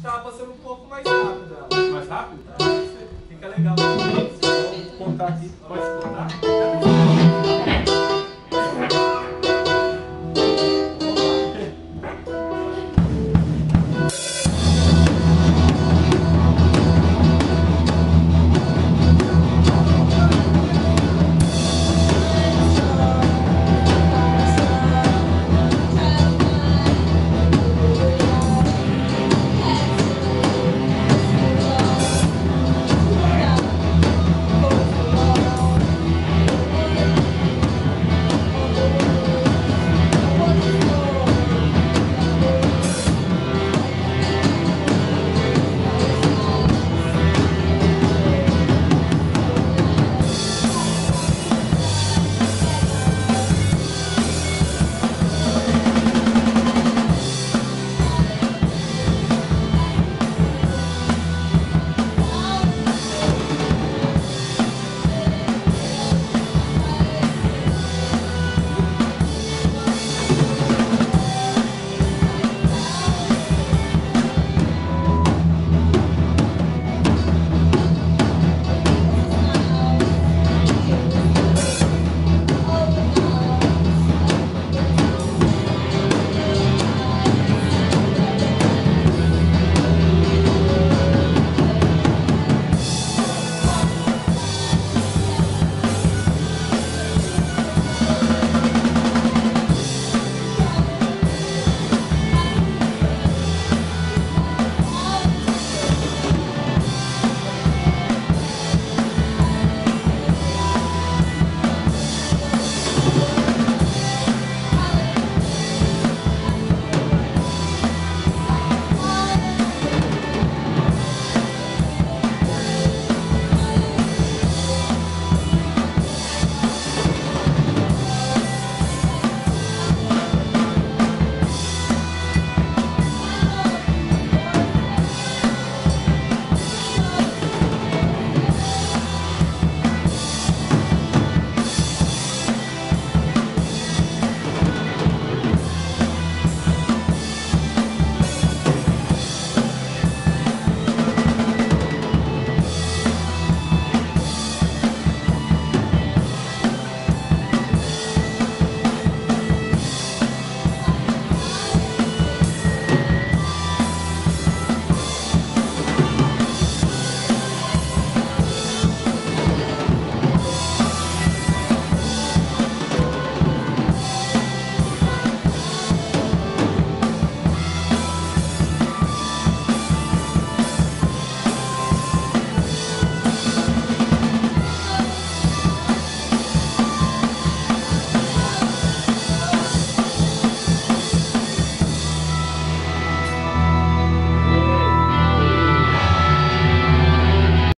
estava passando um pouco mais rápido. Mais rápido? Fica legal. Vamos contar aqui. Pode contar?